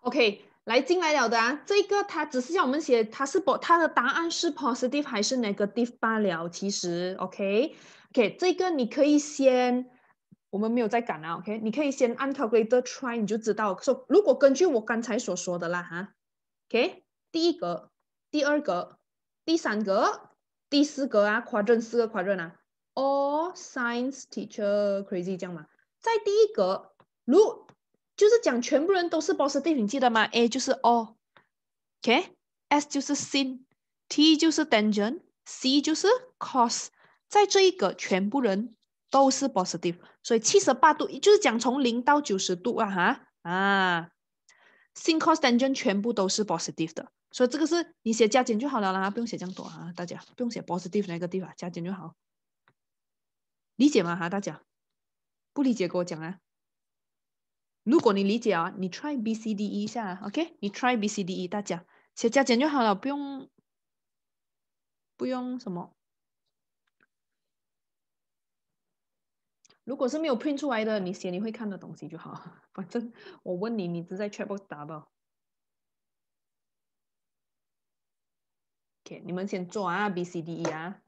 OK，来进来了的啊，这个它只是叫我们写它是不，它的答案是 positive 还是 negative 罢了。其实。OK，OK，这个你可以先，我们没有在赶啊，OK，你可以先按 calculator try，你就知道。说，如果根据我刚才所说的啦哈，OK，第一个、第二个、第三个、第四个啊，quadrant 四个 quadrant 啊，all science teacher crazy 这样嘛，在第一格如。就是讲全部人都是 positive，你记得吗？A 就是 all，OK，S 就是 sin，T 就是 tangent，C 就是 cos，在这一个全部人都是 positive，所以七十八度就是讲从零到九十度啊哈。啊，sin cos tangent 全部都是 positive 的，所以这个是你写加减就好了啦，不用写这样多啊，大家不用写 positive 那个地方，加减就好，理解吗哈？大家？不理解跟我讲啊。如果你理解啊，你 try B C D E 一下，OK？你 try B C D E，大家写加减就好了，不用不用什么。如果是没有 print 出来的，你写你会看的东西就好。反正我问你，你只在 chatbox 答吧。OK，你们先做啊，B C D E 啊。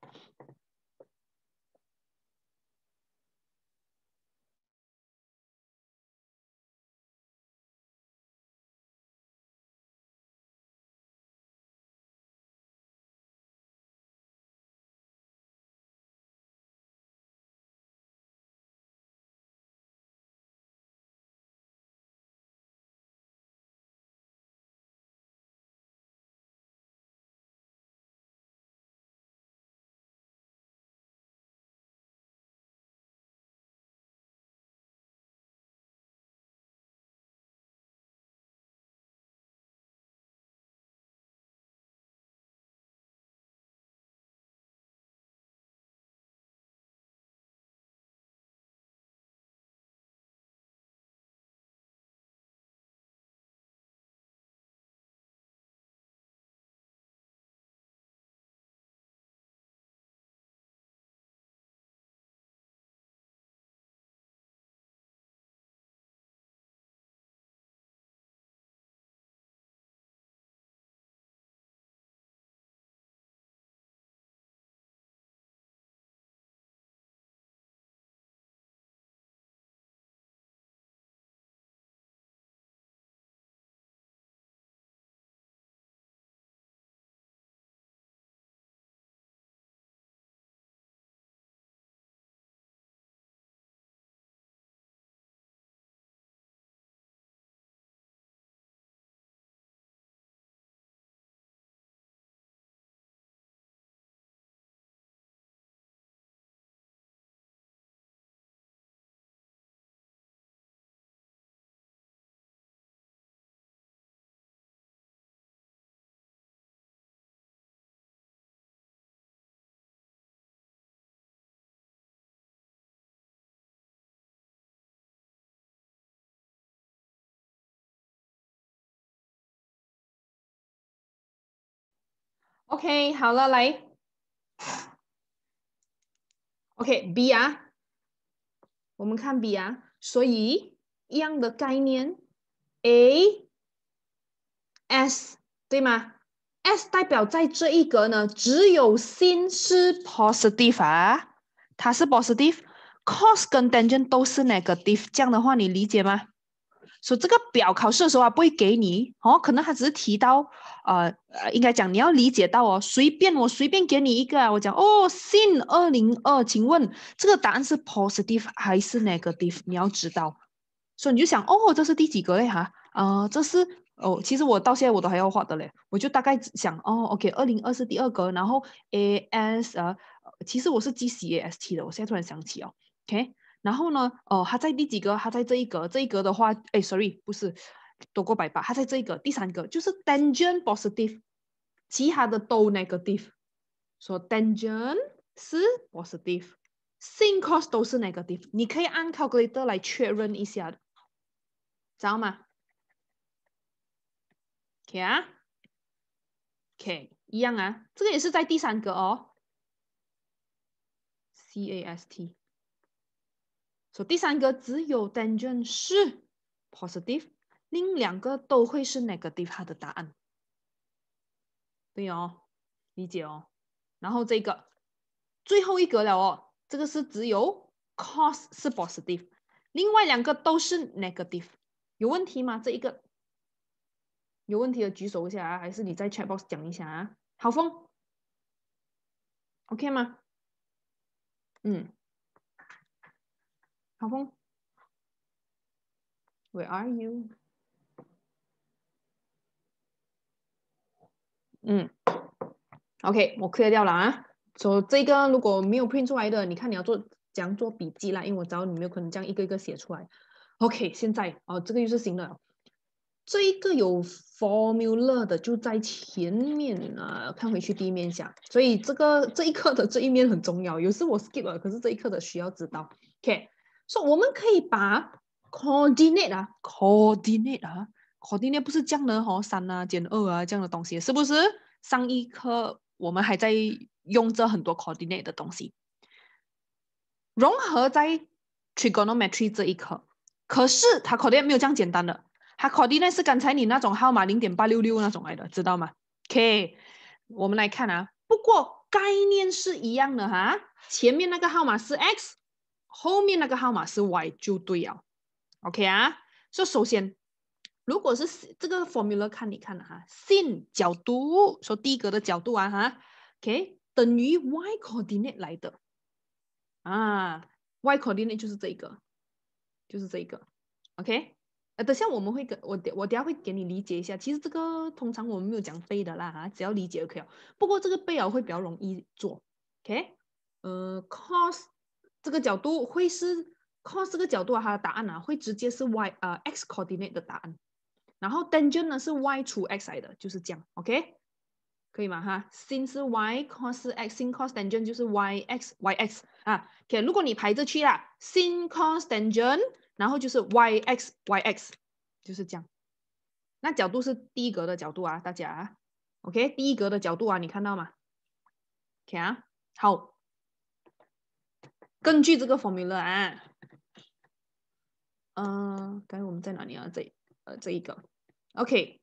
OK，好了，来，OK，B 啊，我们看 B 啊，所以一样的概念，A、S 对吗？S 代表在这一格呢，只有 sin 是 positive 啊，它是 positive，cos 跟 tangent 都是 negative，这样的话你理解吗？所以这个表考试的时候啊，不会给你哦，可能他只是提到，呃呃，应该讲你要理解到哦，随便我随便给你一个啊，我讲哦，sin 二零二，请问这个答案是 positive 还是 negative？你要知道，所以你就想哦，这是第几个嘞哈？呃，这是哦，其实我到现在我都还要画的嘞，我就大概想哦，OK，二零二是第二格，然后 A S 啊，其实我是记 C A S T 的，我现在突然想起哦，OK，然后呢，哦，它在第几格？它在这一格，这一格的话，哎，sorry，不是多过百八，它在这一格，第三个就是 tangent positive，其他的都 negative，说 tangent 是 positive，sin cos 都是 negative，你可以按 calculator 来确认一下的，知道吗？OK 啊，OK 一样啊，这个也是在第三个哦，CAST。所以第三个只有 tangent 是 positive，另两个都会是 negative，它的答案。对哦，理解哦。然后这个最后一格了哦，这个是只有 cos 是 positive，另外两个都是 negative，有问题吗？这一个？有问题的举手一下啊，还是你在 chat box 讲一下啊？好风，OK 吗？嗯，好风，Where are you？嗯，OK，我 clear 掉了啊。所以这个如果没有 print 出来的，你看你要做怎样做笔记啦，因为我知道你没有可能这样一个一个写出来。OK，现在哦，这个又是新的。这一个有 formula 的就在前面啊，看回去第一面讲，所以这个这一课的这一面很重要。有时我 skip 了，可是这一课的需要知道。OK，说我们可以把 coordinate 啊，coordinate 啊，coordinate 不是这样的哈，三啊减二啊这样的东西，是不是？上一课我们还在用这很多 coordinate 的东西，融合在 trigonometry 这一课，可是它 coordinate 没有这样简单的。它 coordinate 是刚才你那种号码零点八六六那种来的，知道吗？OK，我们来看啊，不过概念是一样的哈，前面那个号码是 x，后面那个号码是 y 就对了。OK 啊，所以首先，如果是这个 formula 看你看了哈，sin 角度，说第一格的角度啊哈，OK 等于 y coordinate 来的啊，y coordinate 就是这一个，就是这一个，OK 呃。等下我们会跟我我等下会给你理解一下，其实这个通常我们没有讲背的啦哈，只要理解就可以了。不过这个背啊会比较容易做，OK？呃，cos 这个角度会是 cos 这个角度啊，它的答案啊会直接是 y 呃 x coordinate 的答案，然后 tangent 呢是 y 除 x 来的，就是这样，OK？可以吗哈？sin 是 y，cos x，sin cos tangent 就是 y x y x 啊，OK？如果你排着去啦，sin cos tangent。然后就是 y x y x，就是这样。那角度是第一格的角度啊，大家，OK，第一格的角度啊，你看到吗？OK 啊，好。根据这个 formula 啊，嗯，刚才我们在哪里啊？这呃这一个，OK，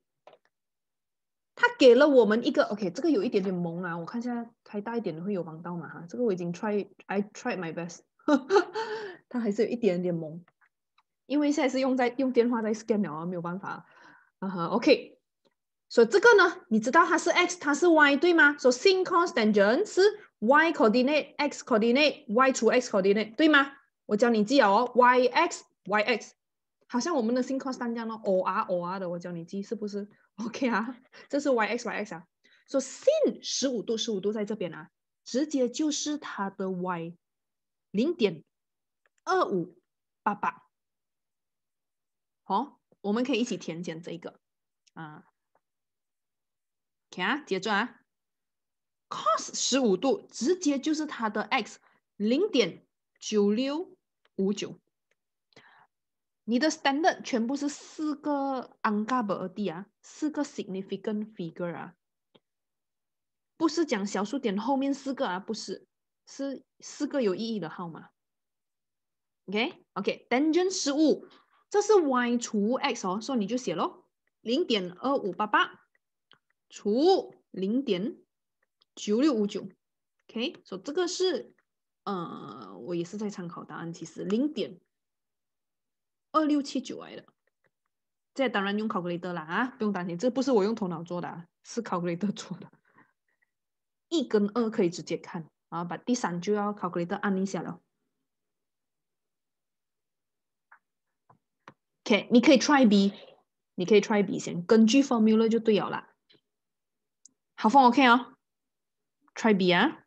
他给了我们一个 OK，这个有一点点蒙啊，我看一下开大一点会有帮到吗？哈，这个我已经 try，I tried my best，它还是有一点点蒙。因为现在是用在用电话在 scan 了啊，没有办法，啊哈，OK，所以这个呢，你知道它是 x，它是 y，对吗？所以 sin cos tangent 是 y coordinate，x coordinate，y 除 x coordinate，对吗？我教你记哦，y x y x，好像我们的 sin cos 这样咯，o r o r 的，我教你记是不是？OK 啊，这是 y x y x 啊，说 sin 十五度十五度在这边啊，直接就是它的 y 零点二五八八。好，我们可以一起填减这个啊。看啊，接着啊，cos 十五度直接就是它的 x 零点九六五九。你的 standard 全部是四个 a n g a b e d 啊，四个 significant figure 啊，不是讲小数点后面四个啊，不是，是四个有意义的号码。OK，OK，tangent 十五。这是 y 除 x 哦，所以你就写咯，零点二五八八除零点九六五九，OK，所以这个是，呃，我也是在参考答案，其实零点二六七九来的，这当然用 calculator 啦啊，不用担心，这不是我用头脑做的，是 calculator 做的，一跟二可以直接看，啊，把第三就要 calculator 按一下了。OK，你可以 try B，你可以 try B 先，根据 formula 就对了啦。好风 OK 哦，try B 啊。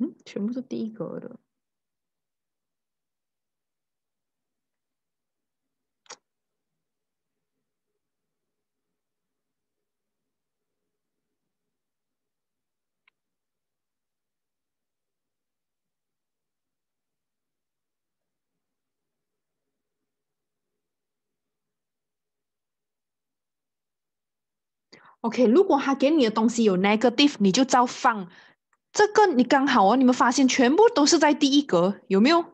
嗯，全部是第一格的。OK，如果他给你的东西有 negative，你就照放。这个你刚好哦，你们发现全部都是在第一格，有没有？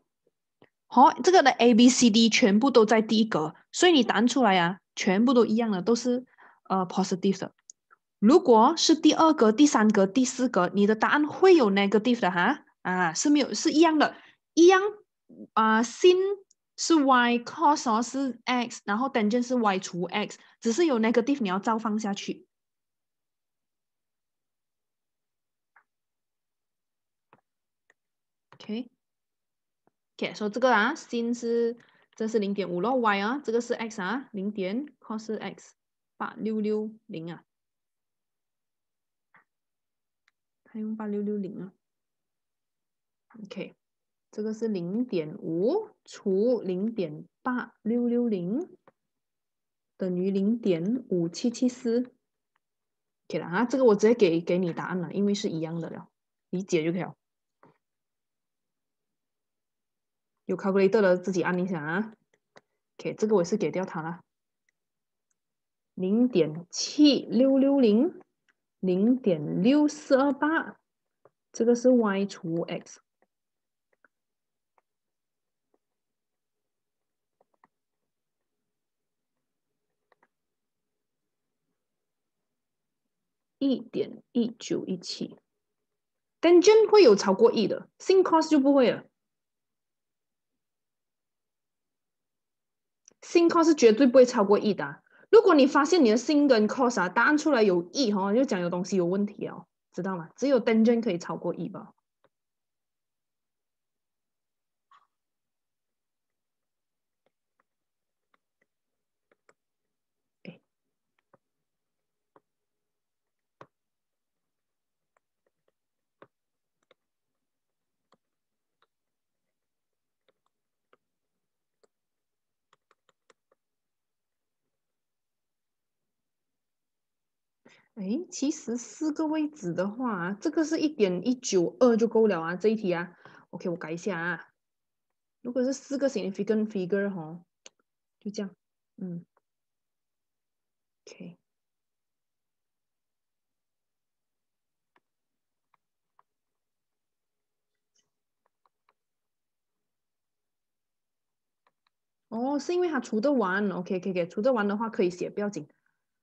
好，这个的 A、B、C、D 全部都在第一格，所以你答案出来呀，全部都一样的，都是呃 positive 的。如果是第二格、第三格、第四格，你的答案会有 negative 的哈啊，是没有是一样的，一样啊，sin 是 y，cos 是 x，然后 tangent 是 y 除 x，只是有 negative，你要照放下去。OK，OK，说这个啊，sin 是这是零点五咯，y 啊，这个是 x 啊，零点 cos x 八六六零啊，他用八六六零啊。OK，这个是零点五除零点八六六零等于零点五七七四。OK 了啊，这个我直接给给你答案了，因为是一样的了，理解就可以了。有 calculator 的自己按一下啊。OK，这个我是给掉它了。零点七六六零，零点六四二八，这个是 y 除 x，一点一九一七。，tan 会有超过一的，sin cos 就不会了。Sin cos 是绝对不会超过一的。如果你发现你的 sin 跟 cos 啊答案出来有 e 哈，就讲有东西有问题哦，知道吗？只有 tangent 可以超过一吧。哎，其实四个位置的话，这个是一点一九二就够了啊。这一题啊，OK，我改一下啊。如果是四个 significant figure 哈，就这样，嗯，OK。哦，是因为它除得完，OK，OK，OK，除得完的话可以写，不要紧。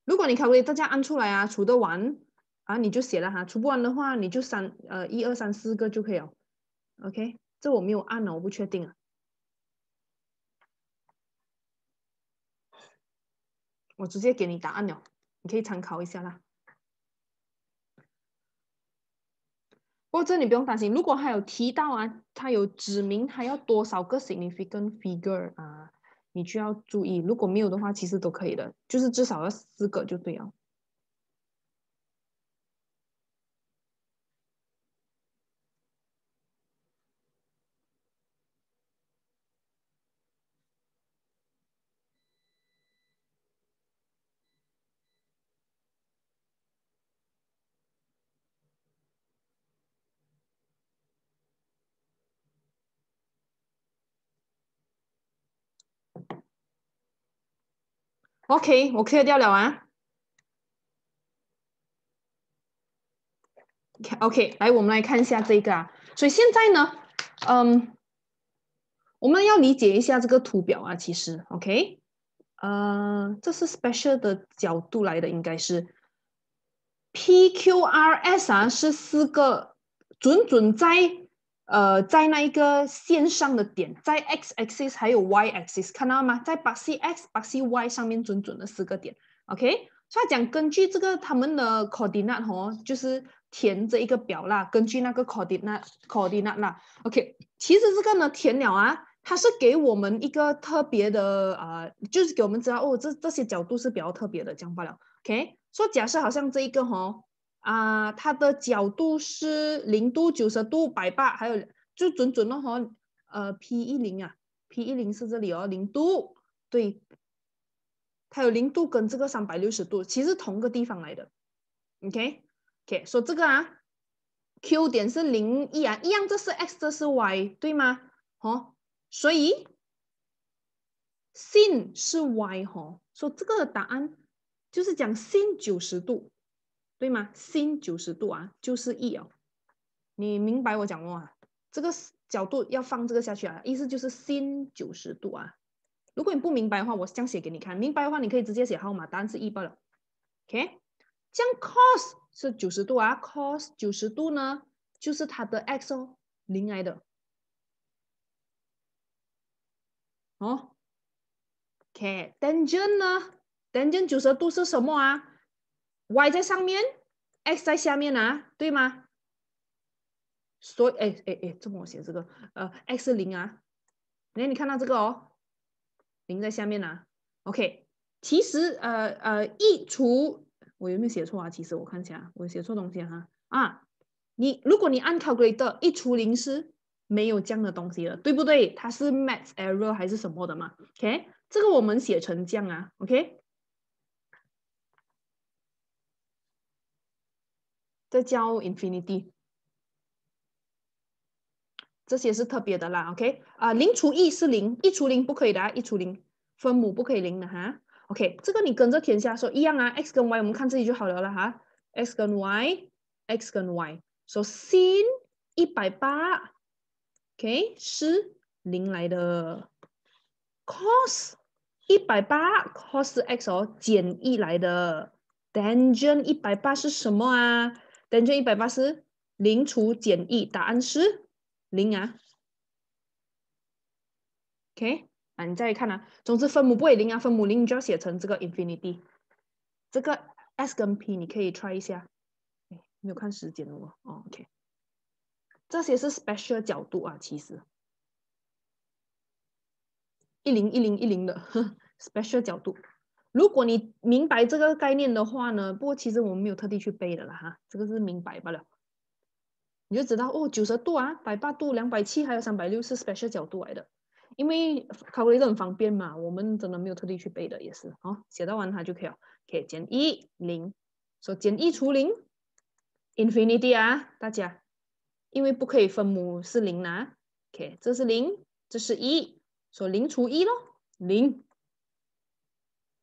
如果你考虑大家按出来啊，除得完啊，你就写了哈；除不完的话，你就三呃一二三四个就可以了。OK，这我没有按了，我不确定啊。我直接给你答案了，你可以参考一下啦。不过这你不用担心，如果还有提到啊，他有指明他要多少个 significant figure 啊？你需要注意，如果没有的话，其实都可以的，就是至少要四个就对了。OK，我切掉了啊。OK，来，我们来看一下这个啊。所以现在呢，嗯，我们要理解一下这个图表啊。其实，OK，呃，这是 special 的角度来的，应该是 PQRS 啊，是四个准准在呃，在那一个线上的点，在 x axis 还有 y axis 看到吗？在把 c x 把 c y 上面准准的四个点，OK。所以讲根据这个他们的 coordinate 哦，就是填这一个表啦，根据那个 coordinate coordinate 啦，OK。其实这个呢填了啊，它是给我们一个特别的啊，就是给我们知道哦，这这些角度是比较特别的，讲罢了，OK。说假设好像这一个哈。啊，它的角度是零度、九十度、百八，还有就准准的哈，呃，P 一零啊，P 一零是这里哦，零度，对，它有零度跟这个三百六十度，其实同个地方来的，OK，OK，说这个啊，Q 点是零一啊，一样，这是 X，这是 Y，对吗？哦，所以 sin 是 Y 哈，说这个答案就是讲 sin 九十度。对吗？心九十度啊，就是一哦。你明白我讲吗？这个角度要放这个下去啊，意思就是心九十度啊。如果你不明白的话，我这样写给你看。明白的话，你可以直接写号码，答案是一罢了。OK，这样 cos 是九十度啊，cos 九十度呢，就是它的 x 哦，零来的。哦，OK，tangent 呢？tangent 九十度是什么啊？y 在上面，x 在下面啊，对吗？所以，哎哎哎，这么我写这个，呃，x 是零啊，哎，你看到这个哦，零在下面啊。OK，其实，呃呃，一除，我有没有写错啊？其实我看一下，我写错东西哈。啊，你如果你按 calculator 一除零是没有这样的东西了，对不对？它是 math error 还是什么的嘛？OK，这个我们写成这样啊，OK。这叫 infinity，这些是特别的啦，OK？啊，零除一是零，一除零不可以的，啊一除零分母不可以零的哈，OK，这个你跟着填下说一样啊，x 跟 y 我们看这里就好了了哈，x 跟 y，x 跟 y，说 sin 一百八，OK？是零来的，cos 一百八，cos x 哦减一来的，tangent 一百八是什么啊？等于一百八十，零除减一，答案是零啊。OK，啊，你再看啊，总之分母不为零啊，分母零你就要写成这个 infinity。这个 S 跟 P 你可以 try 一下。哎，没有看时间了哦。OK，这些是 special 角度啊，其实一零一零一零的 special 角度。如果你明白这个概念的话呢，不过其实我们没有特地去背的了哈，这个是明白罢了。你就知道哦，九十度啊，百八度、两百七还有三百六是 special 角度来的，因为考虑很方便嘛，我们真的没有特地去背的也是。好，写到完它就可以了。OK，减一零，说减一除零，infinity 啊，大家，因为不可以分母是零啊。OK，这是零，这是一，说零除一咯，零。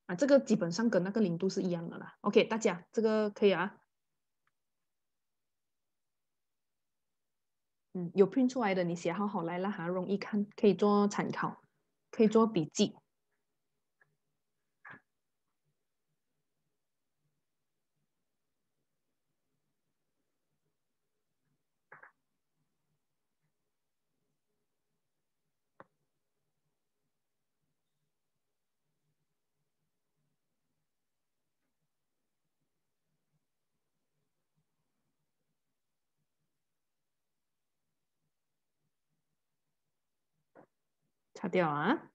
啊，这个基本上跟那个零度是一样的啦。OK，大家这个可以啊。嗯，有 print 出来的你写好好来了哈，容易看，可以做参考，可以做笔记。擦掉啊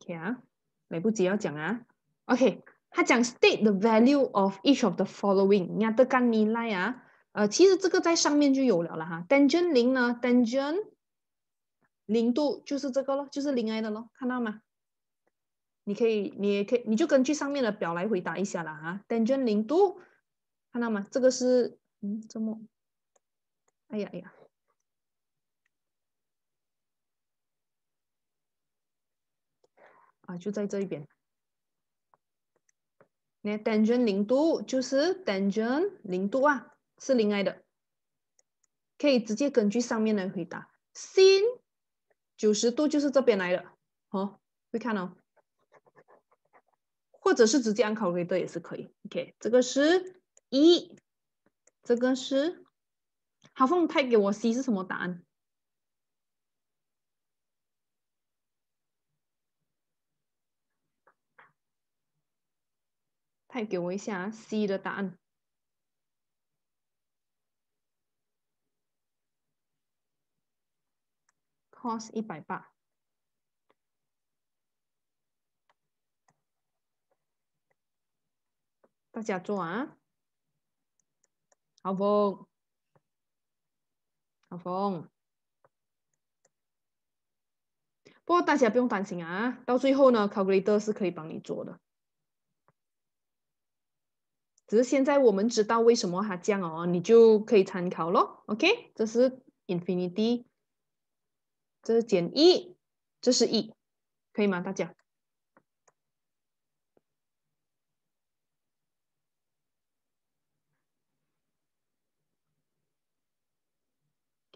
，OK 啊，来不及要讲啊，OK，他讲 state the value of each of the following，你看这干你来啊，呃，其实这个在上面就有了了哈，tangent 零呢，tangent 零度就是这个咯，就是零 i 的咯，看到吗？你可以，你也可以，你就根据上面的表来回答一下了哈，tangent 零度，看到吗？这个是，嗯，这么，哎呀哎呀。啊，就在这一边。那 tangent 零度就是 tangent 零度啊，是零来的，可以直接根据上面来回答。sin 九十度就是这边来的，好，会看哦。或者是直接按考虑的也是可以。OK，这个是一，这个是，好，凤太给我 C 是什么答案？他给我一下 C 的答案，cos 一百八，大家做啊，好风，好风。不过大家不用担心啊，到最后呢，calculator 是可以帮你做的。只是现在我们知道为什么它这样哦，你就可以参考咯。OK，这是 infinity，这是减一，这是一，可以吗？大家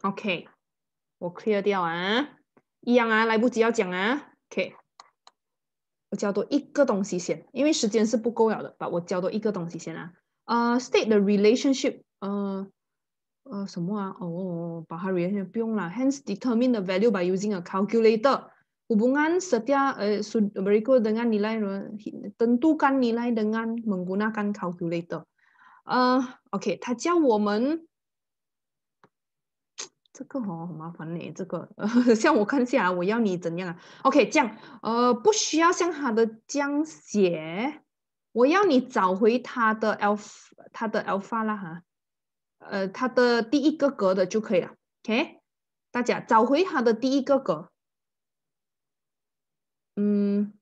？OK，我 clear 掉啊。一样啊，来不及要讲啊。OK，我教多一个东西先，因为时间是不够了的，把我教多一个东西先啊。啊，state the relationship，呃呃什么啊？哦，把它 relationship 不用了。Hence determine the value by using a calculator. Hubungan setiap eh, berikut dengan nilai tentukan nilai dengan menggunakan calculator. 呃，OK，他教我们。这个哦麻烦呢，这个呃，像我看下，我要你怎样啊？OK，这样呃不需要像他的这样写，我要你找回他的 alpha，他的 alpha 啦哈，呃，他的第一个格的就可以了。OK，大家找回他的第一个格，嗯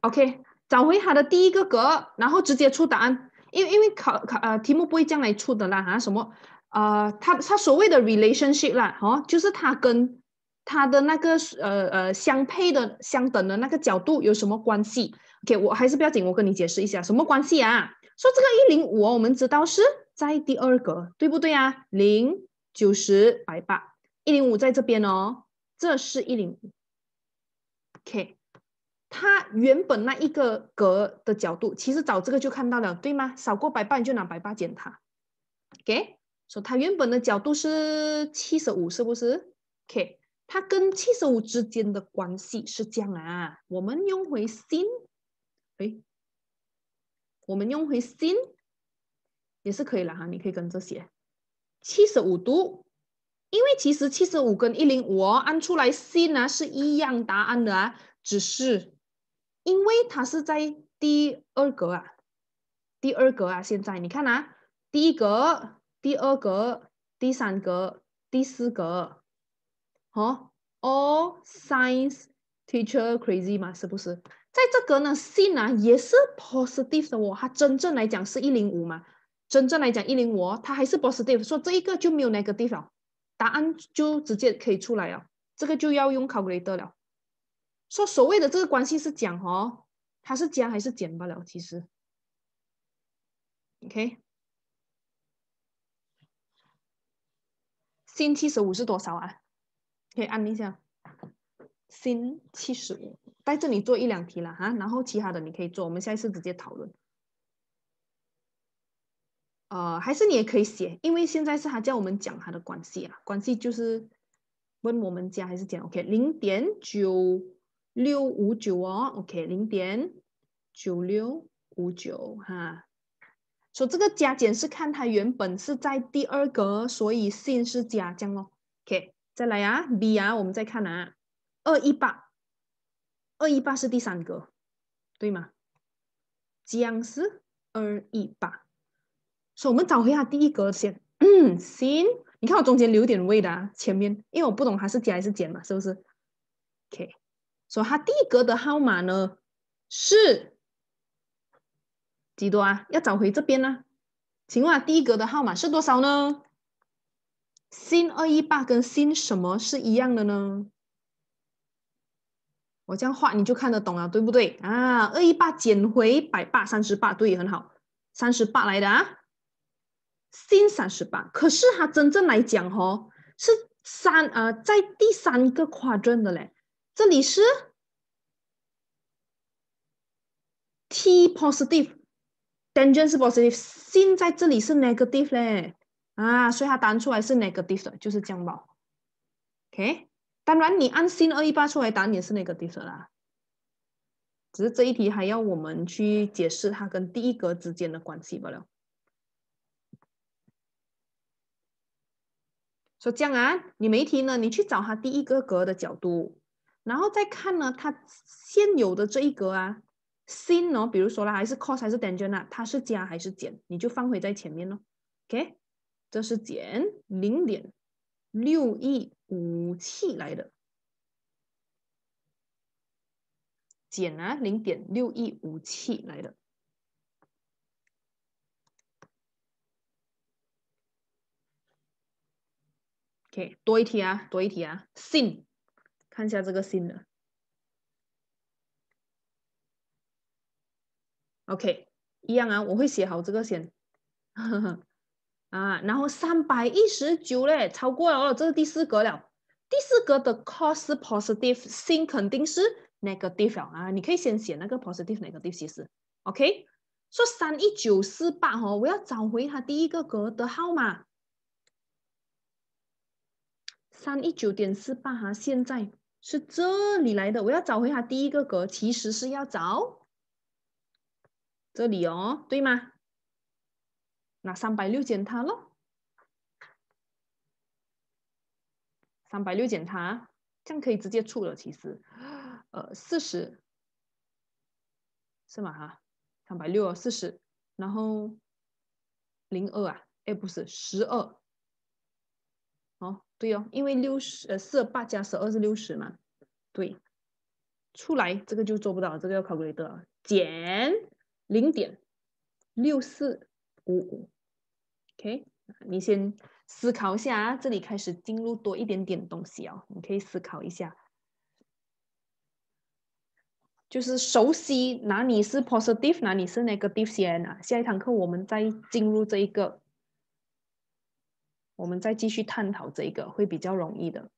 ，OK，找回他的第一个格，然后直接出答案。因为因为考考呃题目不会这样来出的啦哈什么呃他他所谓的 relationship 啦哦就是他跟他的那个呃呃相配的相等的那个角度有什么关系？OK 我还是不要紧，我跟你解释一下什么关系啊？说这个一零五我们知道是在第二格对不对啊？零九十百八一零五在这边哦，这是一零五 OK。它原本那一个格的角度，其实找这个就看到了，对吗？少过百八你就拿百八减它，OK？说它原本的角度是七十五，是不是？OK？它跟七十五之间的关系是这样啊。我们用回 sin，哎，我们用回 sin 也是可以了哈，你可以跟着写七十五度，因为其实七十五跟一零五哦，按出来 sin 是一样答案的啊，只是。因为它是在第二格啊，第二格啊，现在你看啊，第一格、第二格、第三格、第四格，哦，all science teacher crazy 嘛，是不是？在这个呢，sin 啊也是 positive 的哦，它真正来讲是一零五嘛，真正来讲一零五，它还是 positive，说这一个就没有 negative，答案就直接可以出来了，这个就要用 calculator 了。说所谓的这个关系是讲哦，它是加还是减罢了？其实，OK，新七十五是多少啊？可以按一下，新七十五，在这里做一两题了哈，然后其他的你可以做，我们下一次直接讨论。呃，还是你也可以写，因为现在是他叫我们讲他的关系啊，关系就是问我们加还是减？OK，零点九。六五九哦，OK，零点九六五九哈。说这个加减是看它原本是在第二格，所以 sin 是加这样咯。OK，再来啊，B 啊，我们再看啊，二一八，二一八是第三格，对吗？将是二一八。所以我们找回它第一格先，sin，你看我中间留点位的啊，前面，因为我不懂它是加还是减嘛，是不是？OK。说它第一格的号码呢是几多啊？要找回这边呢？请问第一格的号码是多少呢？新二一八跟新什么是一样的呢？我这样画你就看得懂了，对不对啊？二一八减回百八三十八，对，很好，三十八来的啊，新三十八。可是它真正来讲哦，是三呃，在第三个夸张的嘞。这里是 t positive，tangent 是 positive，现在这里是 negative 嘞，啊，所以它答案出来是 negative，就是这样吧。OK，当然，你按新二一八出来答案也是 negative 啦。只是这一题还要我们去解释它跟第一格之间的关系罢了。说这样啊，你没题呢，你去找它第一个格的角度，然后再看呢，它现有的这一格啊，sin 哦，比如说啦，还是 cos 还是 tan 啊，它是加还是减，你就放回在前面咯。OK，这是减零点六一五七来的。减啊，零点六一五七来的。OK，多一题啊，多一题啊。sin，看一下这个新的。OK，一样啊，我会写好这个先。啊，然后三百一十九嘞，超过了哦，这是第四格了。第四格的 cost positive，sin 肯定是。negative 啊，你可以先写那个 positive negative 其实，OK，说三一九四八哦，我要找回它第一个格的号码，三一九点四八哈，现在是这里来的，我要找回它第一个格，其实是要找。这里哦，对吗？那三百六减它咯，三百六减它，这样可以直接出了，其实。呃，四十。是吗？哈，三百六啊，四十，然后零二啊，哎，不是十二，哦，对哦，因为六十呃四八加十二是六十嘛，对，出来这个就做不到，这个要考虑的，减零点六四五五，OK，你先思考一下啊，这里开始进入多一点点东西哦，你可以思考一下。就是熟悉哪里是 positive，哪里是 negative 先啊。下一堂课我们再进入这一个，我们再继续探讨这一个会比较容易的。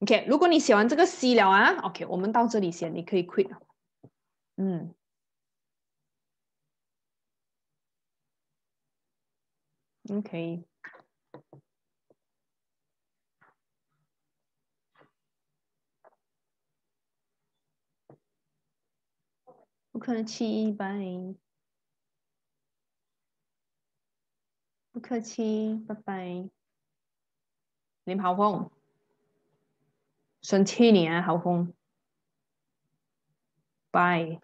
OK，如果你写完这个 C 了啊，OK，我们到这里先，你可以 quit 嗯，OK。不客气，拜。客气，拜拜。林豪峰，生气你啊，好风。拜。